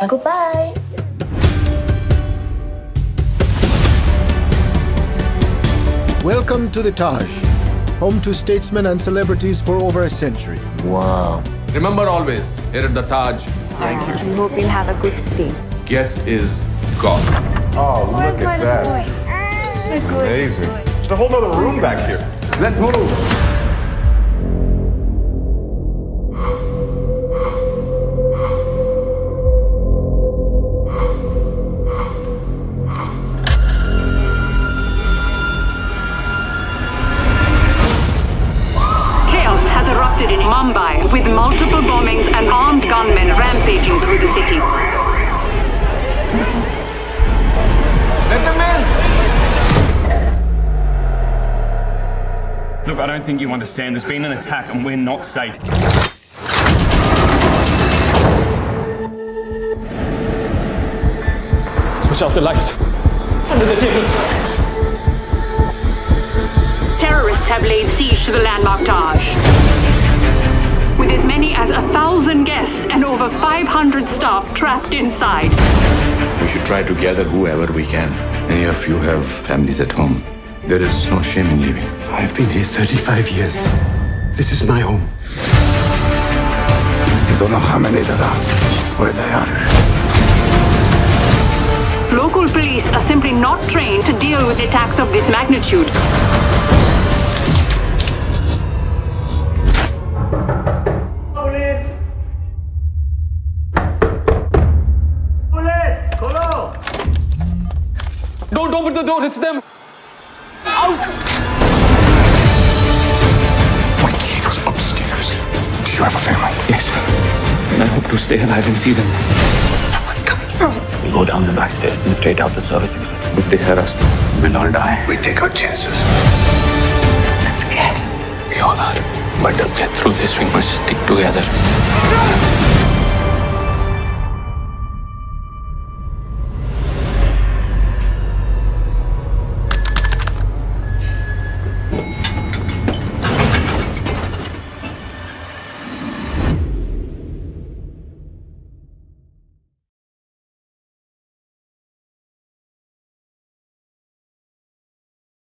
Goodbye. Welcome to the Taj, home to statesmen and celebrities for over a century. Wow. Remember always, here at the Taj, Thank you. We hope you'll have a good stay. guest is God. Oh, look at that. It's amazing. There's a whole other room back here. Let's move. Erupted in Mumbai with multiple bombings and armed gunmen rampaging through the city. Let them in! Look, I don't think you understand. There's been an attack and we're not safe. Switch off the lights. Under the tables. Terrorists have laid siege to the landmark Taj. guests and over 500 staff trapped inside. We should try to gather whoever we can. Many of you have families at home. There is no shame in leaving. I've been here 35 years. This is my home. You don't know how many there are, where they are. Local police are simply not trained to deal with attacks of this magnitude. Don't open the door, it's them! Out! My kid's upstairs. Do you have a family? Yes. And I hope to stay alive and see them. What's coming through? We go down the back stairs and straight out the service exit. If they hear us, we'll all die. We take our chances. I'm scared. We all are. But to get through this, we must stick together.